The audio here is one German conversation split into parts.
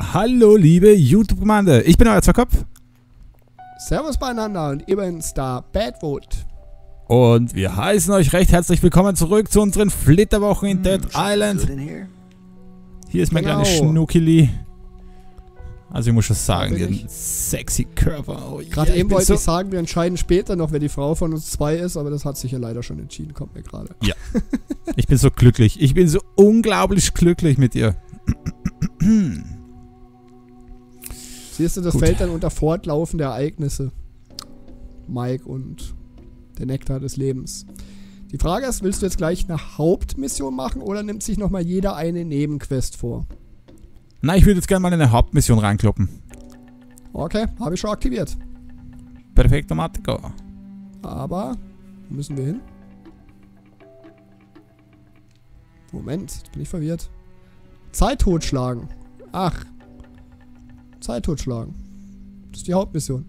Hallo, liebe YouTube-Gemeinde. Ich bin euer Zerkopf. Servus beieinander und übrigens da Badwood. Und wir heißen euch recht herzlich willkommen zurück zu unseren Flitterwochen in Dead Island. Hier ist mein Genau. kleines Schnuckeli. Also ich muss schon sagen, ihren sexy Körper. Oh, Gerade eben bin wollte so, ich sagen, wir entscheiden später noch, wer die Frau von uns zwei ist, aber das hat sich ja leider schon entschieden, kommt mir gerade. Ich bin so glücklich. Ich bin so unglaublich glücklich mit ihr. Siehst du, das Gut. fällt dann unter Fortlaufen der Ereignisse. Mike und der Nektar des Lebens. Die Frage ist, willst du jetzt gleich eine Hauptmission machen oder nimmt sich nochmal jeder eine Nebenquest vor? Na, ich würde jetzt gerne mal in eine Hauptmission reinkloppen. Okay, habe ich schon aktiviert. Perfekto Matico. Aber, wo müssen wir hin? Moment, jetzt bin ich verwirrt. Zeit totschlagen. Ach. Zeit totschlagen. Das ist die Hauptmission.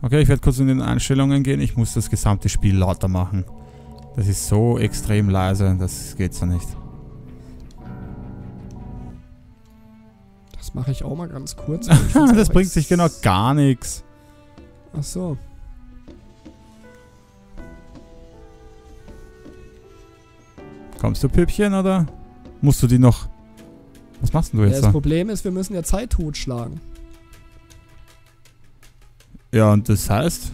Okay, ich werde kurz in den Einstellungen gehen. Ich muss das gesamte Spiel lauter machen. Das ist so extrem leise, das geht so nicht. Das mache ich auch mal ganz kurz. das bringt sich genau gar nichts. Ach so. Kommst du, Püppchen, oder musst du die noch... Was machst denn du Ja, jetzt das da? Problem ist, wir müssen ja Zeit totschlagen. Ja, und das heißt...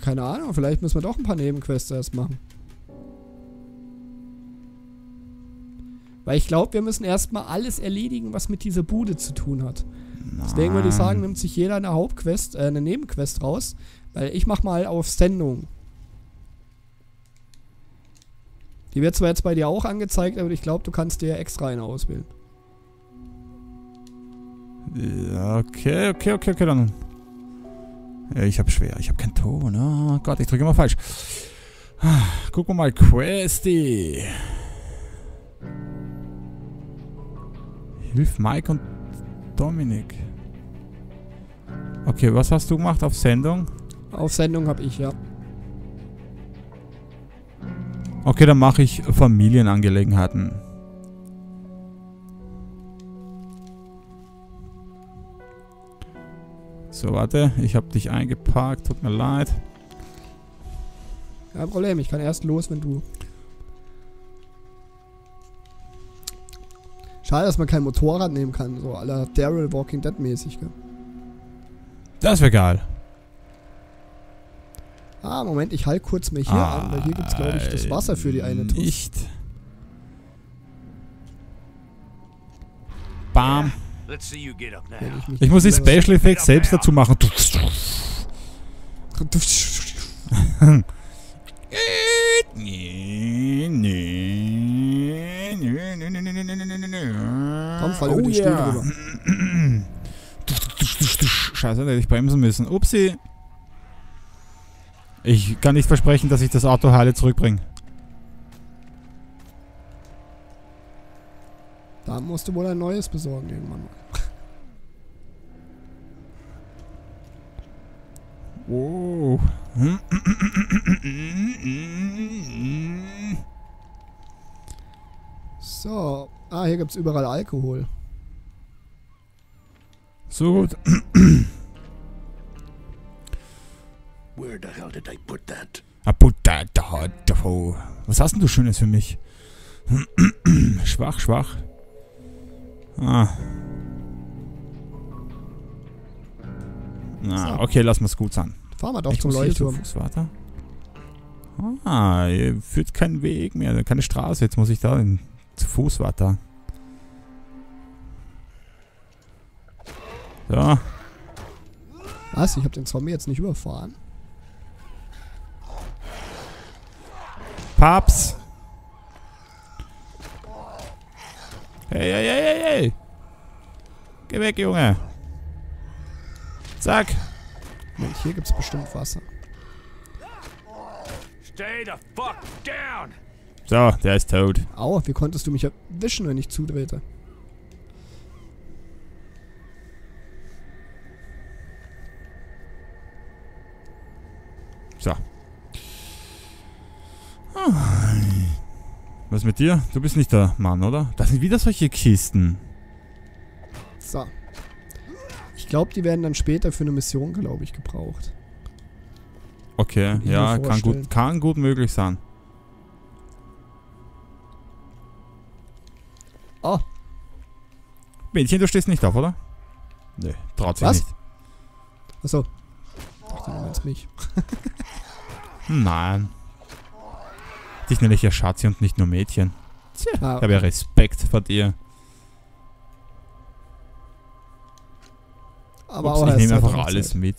Keine Ahnung, vielleicht müssen wir doch ein paar Nebenquests erst machen. Weil ich glaube, wir müssen erstmal alles erledigen, was mit dieser Bude zu tun hat. Deswegen würde ich sagen, Nein. nimmt sich jeder eine Hauptquest, äh, eine Nebenquest raus. Weil ich mach mal auf Sendung. Die wird zwar jetzt bei dir auch angezeigt, aber ich glaube, du kannst dir extra eine auswählen. Ja, okay, okay, okay, okay, dann... Ja, ich hab schwer. Ich hab keinen Ton. Oh Gott, ich drücke immer falsch. Gucken wir mal, Questy. Hilf Mike und Dominik. Okay, was hast du gemacht auf Sendung? Auf Sendung habe ich, ja. Okay, dann mache ich Familienangelegenheiten. So, warte, ich habe dich eingeparkt, tut mir leid. Kein Problem, ich kann erst los, wenn du. Schade, dass man kein Motorrad nehmen kann, so aller Daryl Walking Dead mäßig, gell? Das wäre geil. Ah, Moment, ich halte kurz mir hier an, weil hier gibt's glaube ich, das Wasser für die eine Tuss. Nicht. Bam. Let's see you get up now. Wenn mich Ich muss die Special Effects selbst dazu machen. Komm, fall über Oh die Stuhl yeah. rüber. Scheiße, da hätte ich bremsen müssen. Upsi. Ich kann nicht versprechen, dass ich das Auto heile zurückbringe. Da musst du wohl ein neues besorgen irgendwann mal. Oh. So. Ah, hier gibt's überall Alkohol. So gut. Where the hell did I put that? Ah, Butter, da, da, oh. Was hast denn du Schönes für mich? schwach, schwach. Ah. Na, So. okay, lass mal's gut sein. Fahren wir doch ich zum Leuchtturm. Fuß weiter. Ah, hier führt kein Weg mehr, keine Straße. Jetzt muss ich da in, zu Fuß weiter. So, Was? Ich hab den Zombie jetzt nicht überfahren. Paps. Hey, hey, hey, hey, hey. Geh weg, Junge. Zack. Moment, hier gibt's bestimmt Wasser. Stay the fuck down! So, der ist tot. Au, wie konntest du mich erwischen, wenn ich zudrehte? So. Was mit dir? Du bist nicht der Mann, oder? Das sind wieder solche Kisten. So. Ich glaube, die werden dann später für eine Mission, glaube ich, gebraucht. Okay, Kann ja, kann gut, kann gut möglich sein. Oh, Mädchen, du stehst nicht auf, oder? Nee, traut sich Was? nicht. achso. Dachte, du meinst mich. Nein. Dich nenne ich ja Schatzi und nicht nur Mädchen. Tja, Ah, ich habe ja Respekt vor dir. aber Ups, auch ich nehme einfach alles Zeit. mit.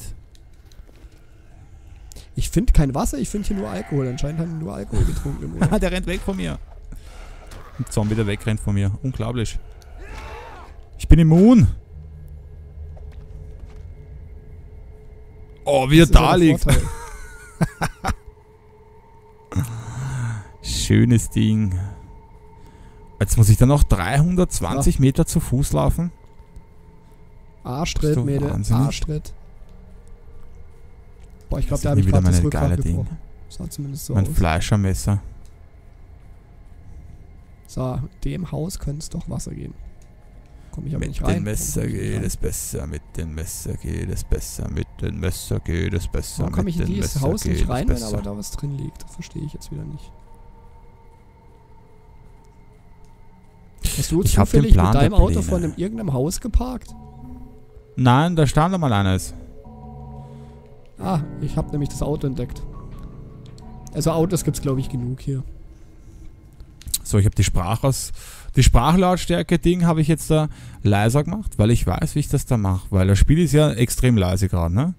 Ich finde kein Wasser, ich finde hier nur Alkohol. Anscheinend haben die nur Alkohol getrunken im Urlaub. der rennt weg von mir. Ein Zombie, der wegrennt von mir. Unglaublich. Ich bin immun. Oh, wie er da liegt. Schönes Ding. Jetzt muss ich dann noch 320 Meter zu Fuß laufen. Arschtritt, Mädel. Arschtritt. Boah, ich glaube, da ist habe ich wieder meine geile Ding. Sah zumindest so mein aus. Fleischermesser. So, dem Haus könnte es doch Wasser geben. Komme ich aber Mit nicht rein. dem Messer komm geht es besser, mit dem Messer geht es besser, mit dem Messer geht es besser. Warum komme mit ich in dieses Haus nicht rein, wenn aber da was drin liegt? Das verstehe ich jetzt wieder nicht. Hast du Ich hab den zufällig Plan mit deinem Auto vor einem irgendeinem Haus geparkt? Nein, da stand einmal eines. Ah, ich habe nämlich das Auto entdeckt. Also Autos gibt's glaube ich genug hier. So, ich habe die Sprachaus die Sprachlautstärke-Ding habe ich jetzt da leiser gemacht, weil ich weiß, wie ich das da mache. Weil das Spiel ist ja extrem leise gerade, ne?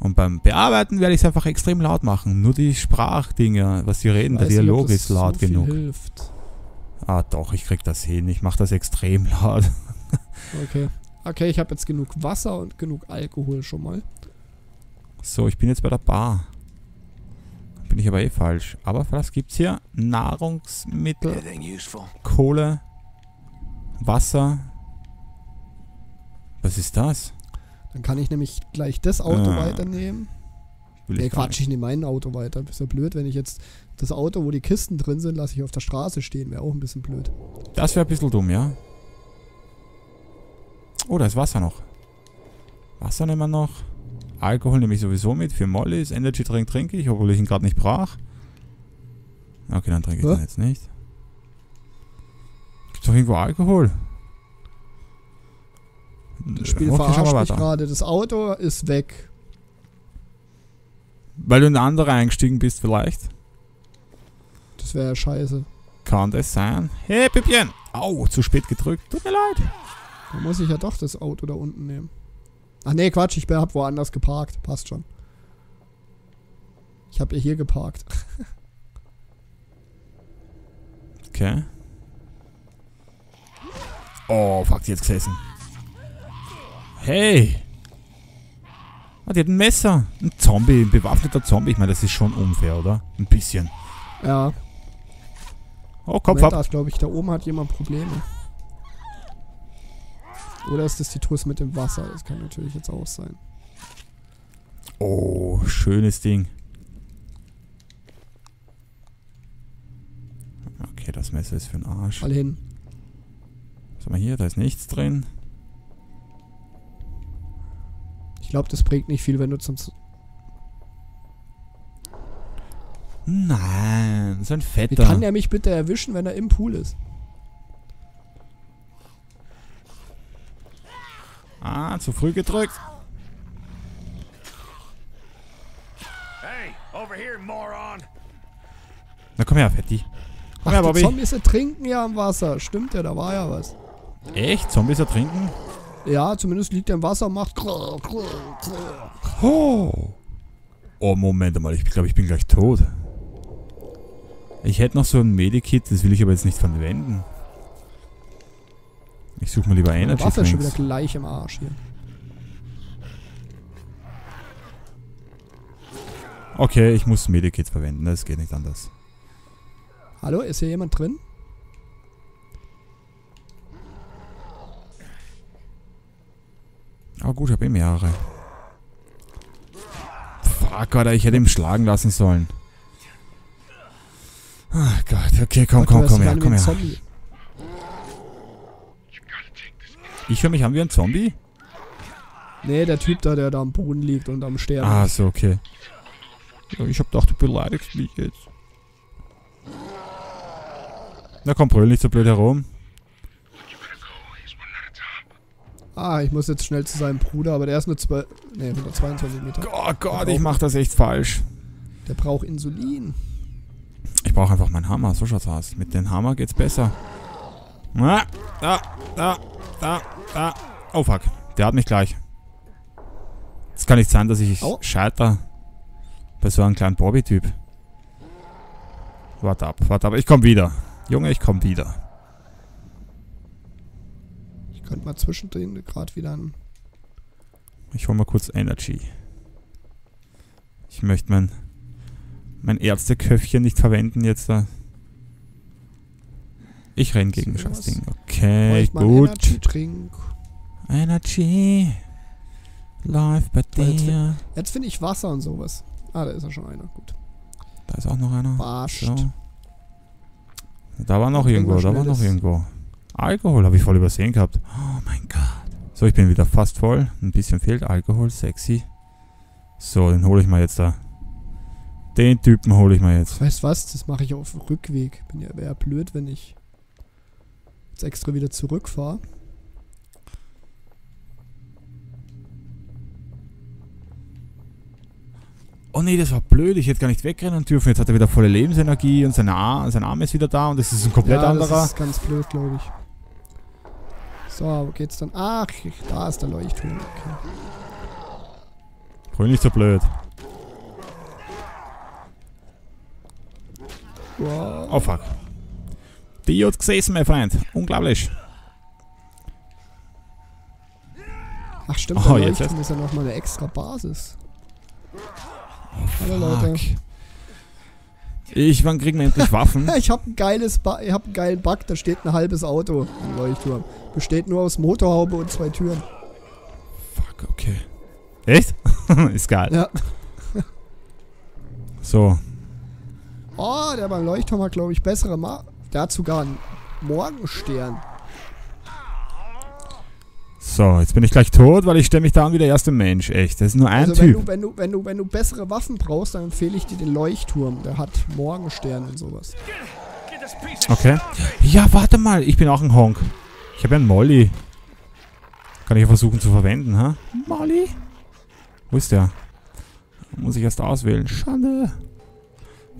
Und beim Bearbeiten werde ich es einfach extrem laut machen. Nur die Sprachdinge, was die reden, der nicht, Dialog das ist laut so genug. Hilft. Ah, doch, ich krieg das hin. Ich mache das extrem laut. Okay. Okay, ich habe jetzt genug Wasser und genug Alkohol schon mal. So, ich bin jetzt bei der Bar. Bin ich aber eh falsch. Aber was gibt's hier? Nahrungsmittel? Kohle, Wasser. Was ist das? Dann kann ich nämlich gleich das Auto Ah. weiternehmen. Will Nee, Quatsch, ich nehme mein Auto weiter. Ist ja blöd, wenn ich jetzt das Auto, wo die Kisten drin sind, lasse ich auf der Straße stehen. Wäre auch ein bisschen blöd. Das wäre ein bisschen dumm, ja? Oh, da ist Wasser noch. Wasser nehmen wir noch. Alkohol nehme ich sowieso mit. Für Mollys. Energy Drink trinke ich, obwohl ich ihn gerade nicht brach. Okay, dann trinke ich Hä? den jetzt nicht. Gibt's doch irgendwo Alkohol? Das Spiel verarscht mich weiter. gerade. Das Auto ist weg. Weil du in eine andere eingestiegen bist vielleicht. Das wäre ja scheiße. Kann das sein? Hey, Püppchen! Au, zu spät gedrückt. Tut mir leid. Da muss ich ja doch das Auto da unten nehmen. Ach nee, Quatsch, ich hab woanders geparkt. Passt schon. Ich habe ja hier geparkt. Okay. Oh, fuck, die hat gesessen. Hey! Ah, die hat ein Messer. Ein Zombie, ein bewaffneter Zombie. Ich meine, das ist schon unfair, oder? Ein bisschen. Ja, Oh, Kopf Moment, ab. glaube ich, da oben hat jemand Probleme. Oder ist das die Truss mit dem Wasser? Das kann natürlich jetzt auch sein. Oh, schönes Ding. Okay, das Messer ist für den Arsch. Mal hin. Was haben wir hier? Da ist nichts drin. Ich glaube, das bringt nicht viel, wenn du zum... Nein, so ein Wie fetter. kann der mich bitte erwischen, wenn er im Pool ist? ah, zu früh gedrückt. Hey, over here, moron! Na komm her, Fetti. Komm Ach, her, die Bobby. Zombies trinken ja am Wasser. Stimmt ja, da war ja was. Echt? Zombies ertrinken? Ja, zumindest liegt er im Wasser und macht... Oh. Oh, Moment mal. Ich glaube, ich bin gleich tot. Ich hätte noch so ein Medikit, das will ich aber jetzt nicht verwenden. Ich suche mal lieber Energy Waffe ist schon wieder gleich im Arsch hier. Okay, ich muss Medikit verwenden. Das geht nicht anders. Hallo, ist hier jemand drin? Oh gut, ich habe eh mehrere. Fuck, Alter, ich hätte ihn schlagen lassen sollen. Ach Gott. okay, komm, komm, komm her, komm her. Ich höre mich an wie ein Zombie? Nee, der Typ da, der da am Boden liegt und am Sterben. Ah, so, okay. Ja, ich hab gedacht, du beleidigst mich jetzt. Na komm, brüll nicht so blöd herum. Ah, ich muss jetzt schnell zu seinem Bruder, aber der ist nur 12, nee, 122 Meter. Oh Gott, ich mach das echt falsch. Der braucht Insulin. Ich brauche einfach meinen Hammer, so schaut's aus. Mit dem Hammer geht's besser. Da, da, da, da. Oh fuck, der hat mich gleich. Es kann nicht sein, dass ich Au. scheiter bei so einem kleinen Bobby-Typ. Warte ab, warte ab, ich komm wieder. Junge, ich komm wieder. Ich könnte mal zwischendrin gerade wieder ein. Ich hol mal kurz Energy. Ich möchte mein, mein Ärzteköpfchen nicht verwenden jetzt da. Ich renn gegen das. Ding. Okay, einen gut. Energy-Trink. Energy. Läuft bei dir. Jetzt finde ich Wasser und sowas. Ah, da ist ja schon einer. Gut. Da ist auch noch einer. Barscht. So. Da war noch irgendwo, da war noch irgendwo. Alkohol habe ich voll übersehen gehabt. Oh mein Gott. So, ich bin wieder fast voll. Ein bisschen fehlt Alkohol, sexy. So, den hole ich mal jetzt da. Den Typen hole ich mal jetzt. Weißt was? Das mache ich auf dem Rückweg. Bin ja wäre blöd, wenn ich jetzt extra wieder zurückfahre. Oh nee, das war blöd. Ich hätte gar nicht wegrennen dürfen. Jetzt hat er wieder volle Lebensenergie und seine Ar sein Arm ist wieder da und das ist ein komplett ja, anderer. Das ist ganz blöd, glaube ich. So, wo geht's dann? Ach, da ist der Leuchtturm. Okay. Brüll nicht so blöd. Wow. Oh fuck. Die hat gesessen, mein Freund. Unglaublich. Ach stimmt, Oh, jetzt ist ja nochmal eine extra Basis. Hallo Leute. Ich, wann kriegen wir endlich Waffen? Ich habe ein geiles ba ich hab einen geilen Bug, da steht ein halbes Auto im Leuchtturm. Besteht nur aus Motorhaube und zwei Türen. Fuck, okay. Echt? ist geil. Ja. So. Oh, der beim Leuchtturm hat, glaube ich, bessere Ma Der hat sogar einen Morgenstern. So, jetzt bin ich gleich tot, weil ich stelle mich da an wie der erste Mensch. Echt. Das ist nur ein Also wenn Typ. du, wenn, du, wenn, du, wenn du bessere Waffen brauchst, dann empfehle ich dir den Leuchtturm. Der hat Morgenstern und sowas. Okay. Ja, warte mal. Ich bin auch ein Honk. Ich habe ja einen Molly. Kann ich ja versuchen zu verwenden, ha? Molly? Wo ist der? Muss ich erst auswählen. Schande.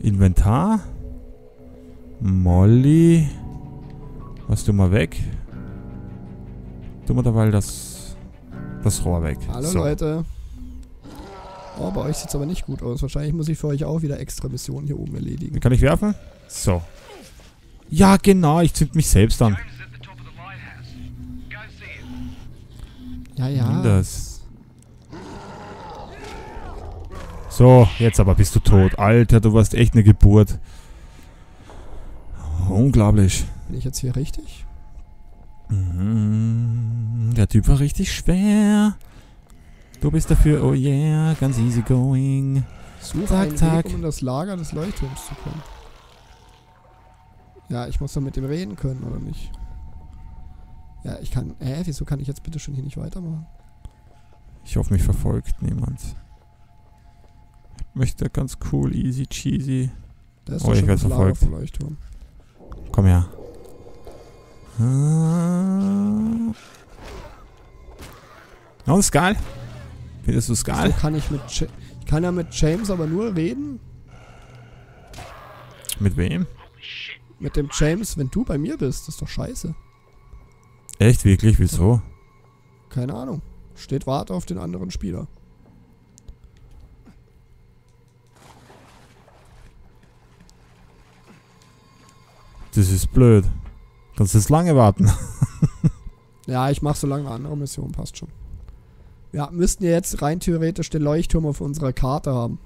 Inventar. Molly. Was tu mal weg? Tu mal dabei das, das Rohr weg. Hallo so. Leute. Oh, bei euch sieht es aber nicht gut aus. Wahrscheinlich muss ich für euch auch wieder extra Missionen hier oben erledigen. Kann ich werfen? So. Ja, genau. Ich zünd mich selbst an. Ja, ja. Nimm das. So, jetzt aber bist du tot. Alter, du warst echt eine Geburt. Unglaublich. Bin ich jetzt hier richtig? Mhm, Der Typ war richtig schwer. Du bist dafür, oh yeah, ganz easy going. Suche Zack, einen zack. Weg, um in das Lager des Leuchtturms zu kommen. Ja, ich muss doch mit dem reden können, oder nicht? Ja, ich kann... Hä, wieso kann ich jetzt bitte schon hier nicht weitermachen? Ich hoffe, mich verfolgt niemand. Möchte ganz cool, easy cheesy. Da ist Oh, ich schon werd das Lager verfolgt. Komm her. Ah. Oh, ist geil. Findest du es So geil? kann ich mit... Ja ich kann ja mit James aber nur reden. Mit wem? Mit dem James, wenn du bei mir bist. Das ist doch scheiße. Echt, wirklich? Wieso? Keine Ahnung. Steht Warte auf den anderen Spieler. Das ist blöd. Kannst jetzt lange warten. Ja, ich mache so lange eine andere Mission, passt schon. Wir müssten ja jetzt rein theoretisch den Leuchtturm auf unserer Karte haben.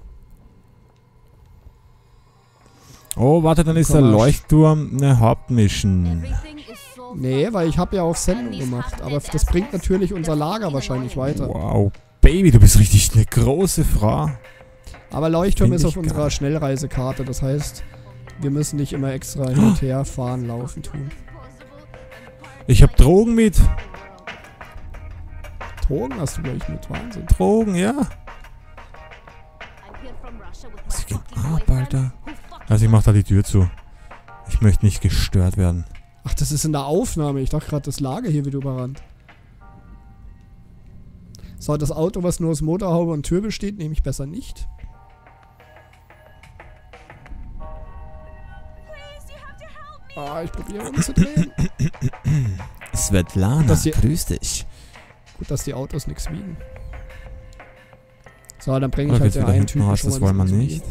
Oh, warte, dann ist der. Leuchtturm eine Hauptmission. Nee, weil ich habe ja auf Sendung gemacht. Aber das bringt natürlich unser Lager wahrscheinlich weiter. Wow, Baby, du bist richtig eine große Frau. Aber Leuchtturm Find ist auf unserer geil. Schnellreisekarte. Das heißt, Wir müssen nicht immer extra hin und her fahren, laufen tun. Ich hab Drogen mit. Drogen hast du gleich mit. Wahnsinn. Drogen, ja. Sie gehen ab, Alter. Also ich mach da die Tür zu. Ich möchte nicht gestört werden. Ach, das ist in der Aufnahme. Ich dachte gerade, das Lager hier wird überrannt. So, das Auto, was nur aus Motorhaube und Tür besteht, nehme ich besser nicht. Ah, ich probiere umzudrehen. Svetlana, Das hier- grüß dich. Gut, dass die Autos nichts wiegen. So, dann bringe ich Da halt den einen Typen raus, schon das mal wollen wir nicht.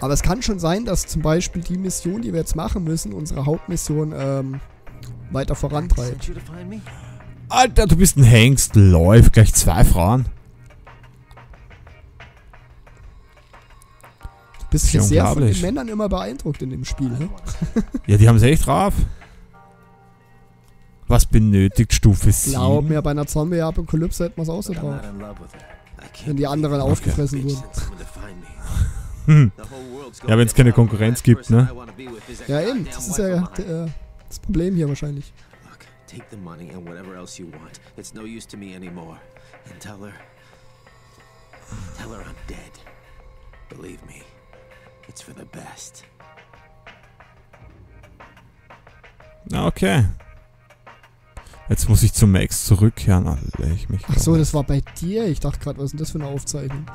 Aber es kann schon sein, dass zum Beispiel die Mission, die wir jetzt machen müssen, unsere Hauptmission ähm, weiter vorantreibt. Alter, du bist ein Hengst. Läuft gleich zwei Frauen. Bist hier sehr von den. Männern immer beeindruckt in dem Spiel. Ne? Ja, die haben es echt drauf. Was benötigt Stufe 7? Glaub mir, bei einer Zombie-Apokalypse hätten wir es auch so drauf. Wenn die anderen believe aufgefressen wurden. Hm. Ja, wenn's to keine. Konkurrenz gibt, ne? Ja, eben. Das ist ja mine. äh, das Problem hier wahrscheinlich. Look, take the money and whatever else you want. It's no use to me anymore. And tell her. Tell her I'm dead. Believe me, it's for the best. Na, okay. Jetzt muss ich zu Max zurückkehren. Alter, ich mich. Ach so, das war bei dir. Ich dachte gerade, was ist denn das für eine Aufzeichnung?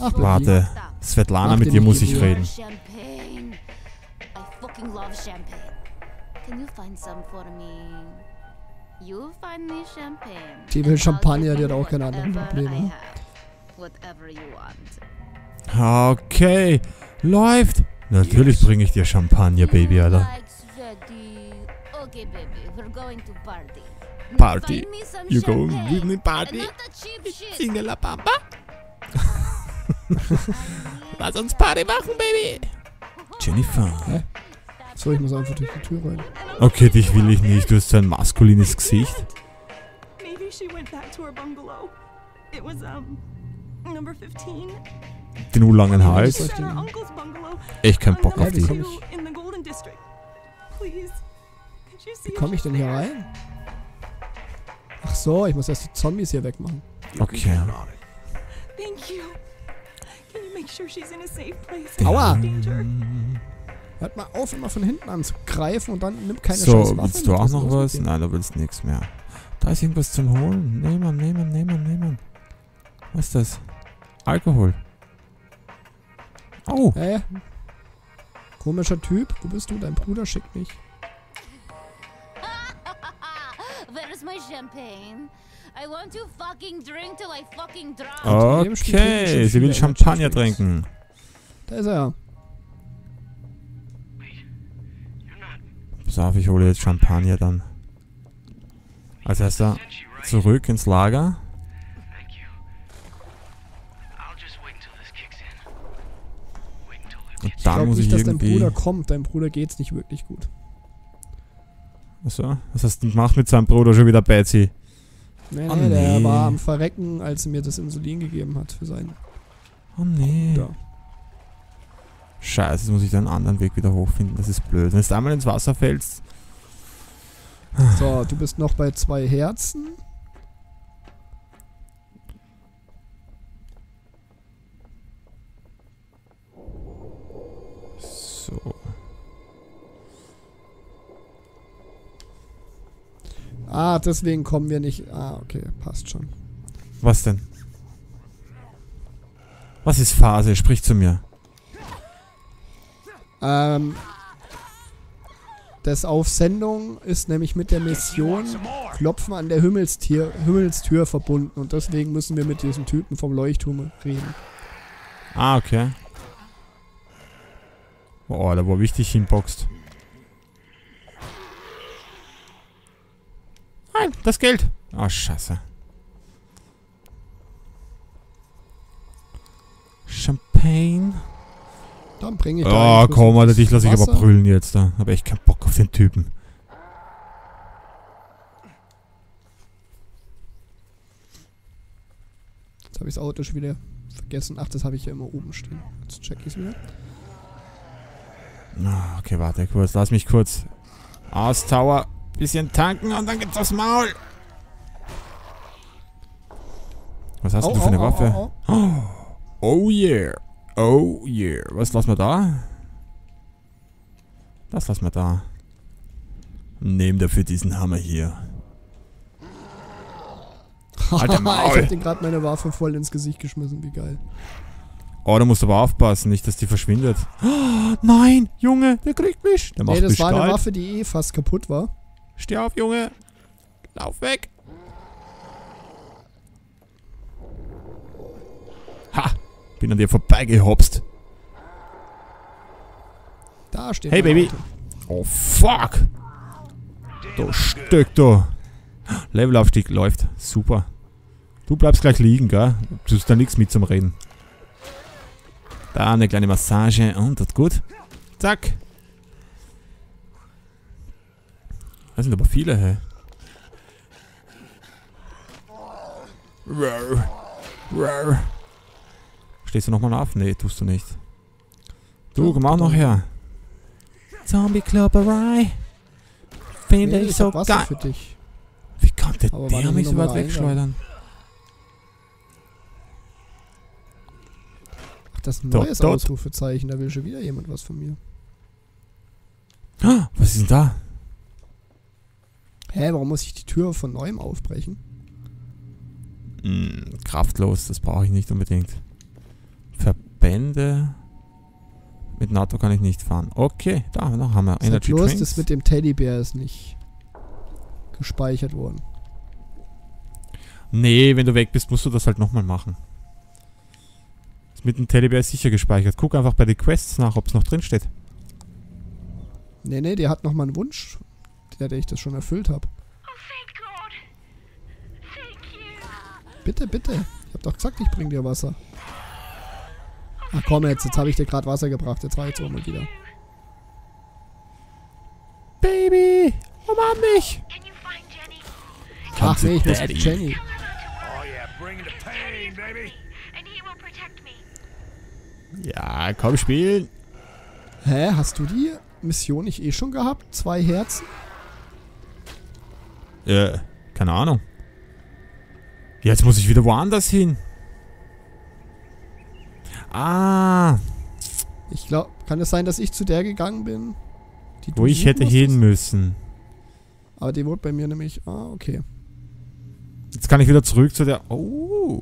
Ach, Warte. Svetlana, Mach mit dir muss ich reden. Champagne. I fucking love champagne. Can you find some for me? Die will Champagner, die hat you auch keine anderen whatever Probleme. Okay. Läuft. Natürlich bringe ich dir Champagner, Baby, Alter. like sweaty. Okay, baby, we're going to party. You going champagne. with me party? Single la Papa. Lass uns Party machen, Baby. Jennifer. So, ich muss einfach durch die Tür rein. Okay, dich will ich nicht. Du hast so ein maskulines Gesicht. Maybe she went back to her bungalow. It was, um, number 15. Den urlangen Hals. Echt kein Bock auf die. wie komme ich denn hier rein? Ach so, ich muss erst die Zombies hier wegmachen. Okay. Thank you. Can you make sure she's in a safe place? Aua. Hört mal auf, immer von hinten anzugreifen und dann nimmt keine So, willst du auch noch was? Nein, du willst nichts mehr. Da ist irgendwas zum Holen. Nehmen, nehmen, nehmen, nehmen. Was ist das? Alkohol. Oh, Hä? Komischer Typ. Wo bist du? Dein Bruder schickt mich. Where's my champagne? I want to fucking drink till I fucking drown. in dem Spiel trinken okay. Sie will Champagner trinken. Da ist er. Pass auf, ich hole jetzt Champagner dann. Als erster zurück ins Lager. Und Ich dann glaube muss ich nicht, dass dein. Bruder kommt. Deinem Bruder geht's nicht wirklich gut. Achso, was hast du denn gemacht mit seinem Bruder schon wieder, Betsy? Nee, Oh, nee, der nee. war am Verrecken, als er mir das Insulin gegeben hat für seinen Oh nee. Bruder. Scheiße, jetzt muss ich da einen anderen Weg wieder hochfinden. Das ist blöd. Wenn du einmal ins Wasser fällst. So, du bist noch bei zwei Herzen. So. Ah, deswegen kommen wir nicht. Ah, okay, passt schon. Was denn? Was ist Phase? Sprich zu mir. Ähm, das auf Sendung ist nämlich mit der Mission Klopfen an der Himmelstier, Himmelstür verbunden und deswegen müssen wir mit diesem Typen vom Leuchtturm reden. Ah, okay. Boah, da wo wichtig hinboxt. Nein, das Geld. Oh, scheiße. Champagne. Dann bringe ich da Oh, komm, Alter, dich lasse ich aber brüllen jetzt. Da habe echt keinen Bock auf den Typen. habe ich das Auto schon wieder vergessen. Ach, das habe ich ja immer oben stehen. Jetzt check ich es wieder. Ah, Okay, warte kurz. Lass mich kurz aus Tower bisschen tanken und dann gibt's aufs Maul. Was hast Au, du für eine au, au, Waffe? au, au. Oh yeah. Oh yeah. Was lassen wir da? Das lassen wir da. Nehm dafür diesen Hammer hier. Alter ich Maul. hab den gerade meine Waffe voll ins Gesicht geschmissen. Wie geil. Oh, da musst du aber aufpassen, nicht, dass die verschwindet. Oh, nein, Junge, der kriegt mich. Der macht Nee, das mich war eine kalt. Waffe, die eh fast kaputt war. Steh auf, Junge. Lauf weg. Ha, bin an dir vorbeigehopst. Da steht Hey, Baby. Auto. Oh, fuck. Du Stück, du. Levelaufstieg läuft. Super. Du bleibst gleich liegen, gell? Du hast da nichts mit zum Reden. Da eine kleine Massage. Und das gut. Zack. Das sind aber viele, hä? Rar. Rar. Stehst du nochmal auf? Nee, tust du nicht. Du, komm auch noch her. Zombie-Klopperei. Finde Nee, ich ich so Wasser geil. für dich. Wie konnte Aber der mich so weit wegschleudern? Ach, das ist ein neues dort. Ausrufezeichen. Da will schon wieder jemand was von mir. Ah, Was ist denn da? Hä, warum muss ich die Tür von neuem aufbrechen? Hm, kraftlos, das brauche ich nicht unbedingt. Verbände. Mit NATO kann ich nicht fahren. Okay, da noch haben wir Sag Energy bloß, Drinks. das mit dem Teddybär ist nicht gespeichert worden. Nee, wenn du weg bist, musst du das halt nochmal machen. Das mit dem Teddybär ist sicher gespeichert. Guck einfach bei den Quests nach, ob es noch drin steht. Nee, nee, der hat nochmal einen Wunsch, der, der ich das schon erfüllt habe. Oh, thank God. Thank you. Bitte, bitte. Ich hab doch gesagt, ich bring dir Wasser. Ach komm jetzt, jetzt habe ich dir gerade Wasser gebracht. Jetzt reicht's auch mal wieder. Baby, umarm mich. Ach nee, ich muss mit Jenny. Oh. Ja, komm spielen. Hä, hast du die Mission nicht eh schon gehabt? Zwei Herzen? Äh, keine Ahnung. Jetzt muss ich wieder woanders hin. Ah, Ich glaube, kann es sein, dass ich zu der gegangen bin? Wo ich hätte musstest? hin müssen. Aber die wurde bei mir nämlich. Ah, okay. Jetzt kann ich wieder zurück zu der. Oh.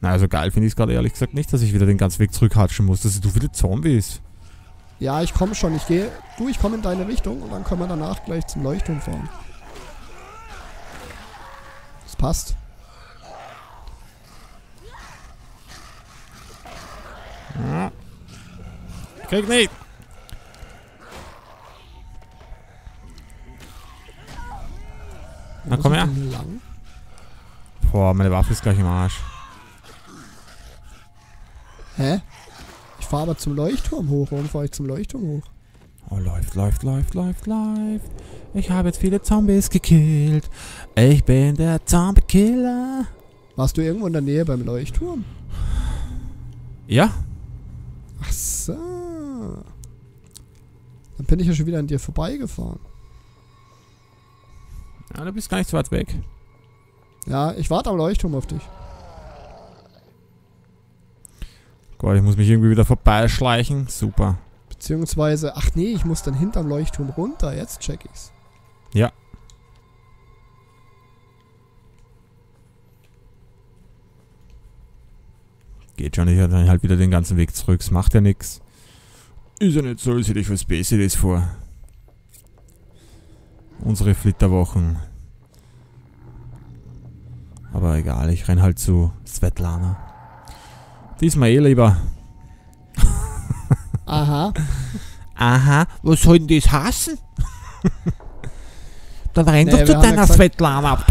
Na, also geil finde ich es gerade ehrlich gesagt nicht, dass ich wieder den ganzen Weg zurückhatschen muss. Das sind so viele Zombies. Ja, ich komme schon. Ich gehe. Du, ich komme in deine Richtung und dann können wir danach gleich zum Leuchtturm fahren. Das passt. Ich krieg nicht. Na komm her. Lang? Boah, meine Waffe ist gleich im Arsch. Hä? Ich fahre aber zum Leuchtturm hoch. Warum fahre ich zum Leuchtturm hoch? Oh, läuft, läuft, läuft, läuft, läuft. Ich habe jetzt viele Zombies gekillt. Ich bin der Zombie-Killer. Warst du irgendwo in der Nähe beim Leuchtturm? Ja? Ach so. Dann bin ich ja schon wieder an dir vorbeigefahren. Ja, du bist gar nicht so weit weg. Ja, ich warte am Leuchtturm auf dich. Gott, ich muss mich irgendwie wieder vorbeischleichen. Super. Beziehungsweise, ach nee, ich muss dann hinterm Leuchtturm runter. Jetzt check ich's. Ja. Geht schon, ich hatte dann halt wieder den ganzen Weg zurück. Es macht ja nichts. Ist ja nicht so, als hätte ich was Besseres vor. Unsere Flitterwochen. Aber egal, ich renn halt zu Svetlana. Diesmal eh lieber. Aha. Aha, was soll denn das hassen? Dann renn Nee, doch wir zu haben ja deiner gesagt- Svetlana. Got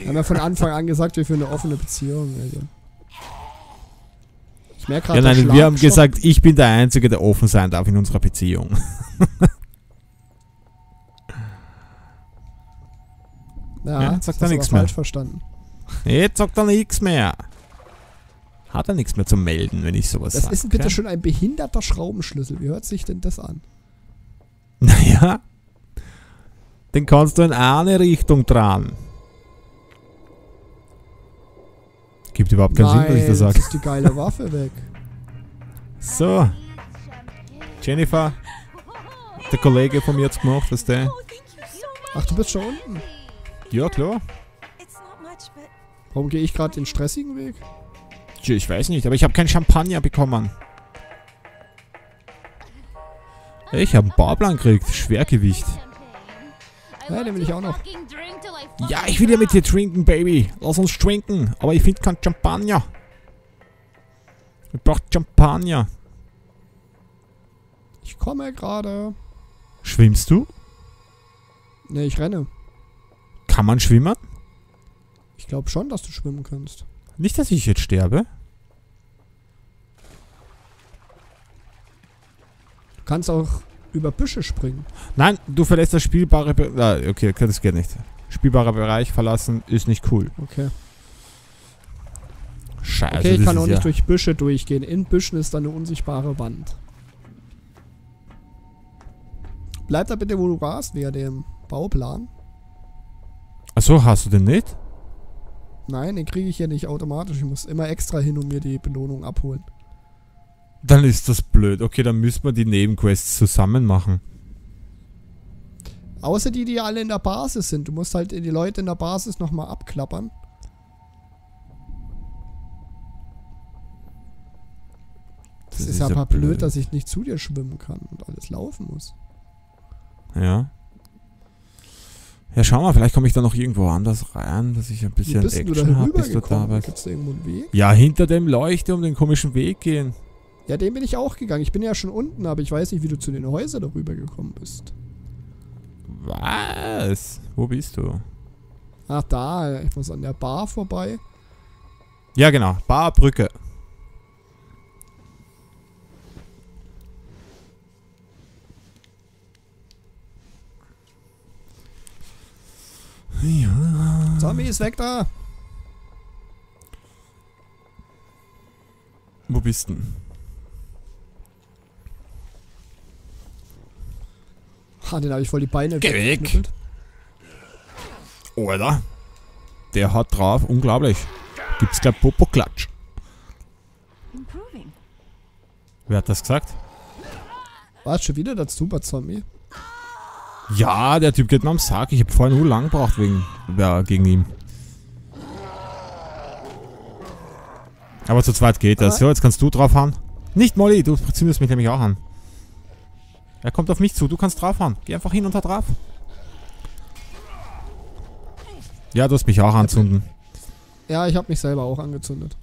Wir haben ja von Anfang an gesagt, wir führen eine offene Beziehung. Also. Ich merke gerade, Ja, nein, wir haben gesagt, ich bin der Einzige, der offen sein darf in unserer Beziehung. Ja, Ja, das sagt er nichts mehr. falsch verstanden. Jetzt sagt er nichts mehr. Hat er nichts mehr zu melden, wenn ich sowas Das sage. ist denn bitte schon ein behinderter Schraubenschlüssel. Wie hört sich denn das an? Naja. Den kannst du in eine Richtung dran. Gibt überhaupt keinen Sinn, was ich da sage. ist die geile Waffe weg. So, Jennifer. Der Kollege von mir hat's gemacht, was der. Ach, du bist schon unten. Ja, klar. Warum gehe ich gerade den stressigen Weg? Tja, ich weiß nicht, aber ich habe kein Champagner bekommen. Ich habe einen Bauplan gekriegt. Schwergewicht. Ja, den will ich auch noch. Ja, ich will ja mit dir trinken, Baby. Lass uns trinken. Aber ich finde kein Champagner. Ich brauch Champagner. Ich komme gerade. Schwimmst du? Ne, ich renne. Kann man schwimmen? Ich glaube schon, dass du schwimmen kannst. Nicht, dass ich jetzt sterbe. Du kannst auch über Büsche springen. Nein, du verlässt das spielbare Be ah, Okay, das geht nicht. Spielbarer Bereich verlassen ist nicht cool. Okay. Scheiße. Okay, ich kann auch nicht ja durch Büsche durchgehen. In Büschen ist da eine unsichtbare Wand. Bleib da bitte, wo du warst, via dem Bauplan. Achso, hast du den nicht? Nein, den kriege ich hier nicht automatisch. Ich muss immer extra hin und mir die Belohnung abholen. Dann ist das blöd. Okay, dann müssen wir die Nebenquests zusammen machen. Außer die, die alle in der Basis sind. Du musst halt die Leute in der Basis nochmal abklappern. Das, ist, ja aber blöd, dass ich nicht zu dir schwimmen kann und alles laufen muss. Ja. Ja, schau mal, vielleicht komme ich da noch irgendwo anders rein, dass ich ein bisschen Action habe, bis du da bist. Gibt es da irgendwo einen Weg? Ja, hinter dem Leuchtturm den komischen Weg gehen. Ja, den bin ich auch gegangen. Ich bin ja schon unten, aber ich weiß nicht, wie du zu den Häusern darüber gekommen bist. Was? Wo bist du? Ach, da. Ich muss an der Bar vorbei. Ja, genau. Barbrücke. Ja. Zombie ist weg da. Wo bist du denn? Ha, den habe ich voll die Beine Geh weg. Alter. Der hat drauf. Unglaublich. Gibt's gleich Popo-Klatsch. Wer hat das gesagt? War schon wieder der Super-Zombie? Ja, der Typ geht mir am Sack. Ich habe vorhin nur lang gebraucht wegen, ja, gegen ihn. Aber zu zweit geht das. Ah. So, jetzt kannst du draufhauen. Nicht Molly, du zündest mich nämlich auch an. Er kommt auf mich zu, du kannst draufhauen. Geh einfach hin und da drauf. Ja, du hast mich auch anzünden. Ja, ich habe mich selber auch angezündet.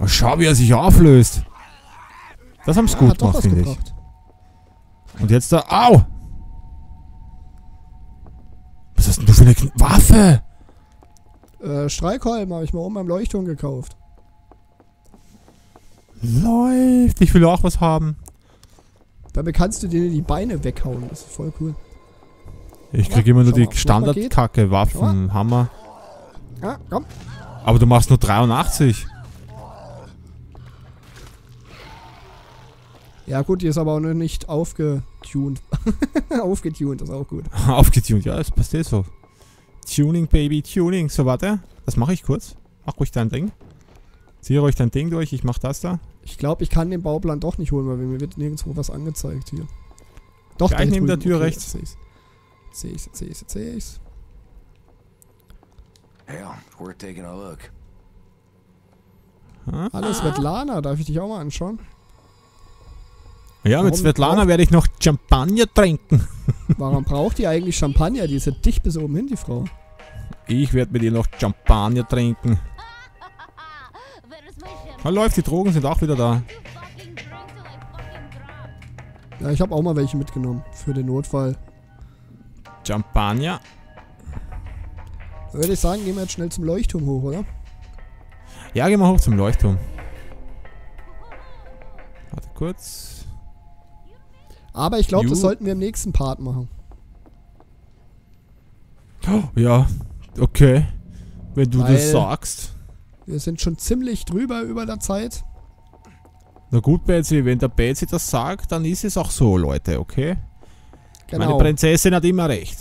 Oh, schau, wie er sich auflöst. Das haben sie Ah, gut gemacht, finde ich. Und jetzt da. Au! Was hast denn du für eine Waffe? Äh, Streikholm habe ich mal oben beim Leuchtturm gekauft. Läuft. Ich will auch was haben. Damit kannst du dir die Beine weghauen. Das ist voll cool. Ich krieg immer nur die. Standardkacke, Waffen, Hammer. Ja, komm. Aber du machst nur 83. Ja gut, die ist aber auch noch nicht aufgetuned. aufgetuned, ist auch gut. Aufgetunt, ja, das passt eh so. Tuning, Baby, Tuning. So, warte. Das mache ich kurz. Mach ruhig dein Ding. Zieh ruhig dein Ding durch, ich mach das da. Ich glaube, ich kann den Bauplan doch nicht holen, weil mir wird nirgendwo was angezeigt hier. Doch, Gleich da neben der. Tür Okay, rechts. Sehe. Jetzt sehe ich's, jetzt sehe ich's. Hell, worth taking a look. Ah. Hallo Svetlana, darf ich dich auch mal anschauen? Ja, mit Svetlana werde ich noch Champagner trinken. Warum braucht die eigentlich Champagner? Die ist ja dicht bis oben hin, die Frau. Ich werde mit ihr noch Champagner trinken. Ah, läuft, die Drogen sind auch wieder da. Ja, ich habe auch mal welche mitgenommen. Für den Notfall. Champagner. Würde ich sagen, gehen wir jetzt schnell zum Leuchtturm hoch, oder? Ja, gehen wir hoch zum Leuchtturm. Warte kurz. Aber ich glaube, das sollten wir im nächsten Part machen. Ja, okay. Wenn du Weil- das sagst. Wir sind schon ziemlich drüber über der Zeit. Na gut, Betsy, wenn der Betsy das sagt, dann ist es auch so, Leute, okay? Meine Genau. Prinzessin hat immer recht.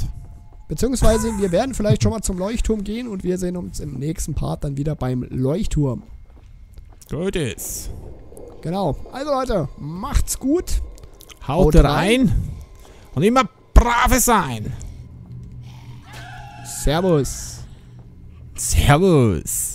Beziehungsweise wir werden vielleicht schon mal zum Leuchtturm gehen und wir sehen uns im nächsten Part dann wieder beim Leuchtturm. Gut ist. Genau. Also Leute, macht's gut. Haut Haut rein und immer brave sein. Servus. Servus.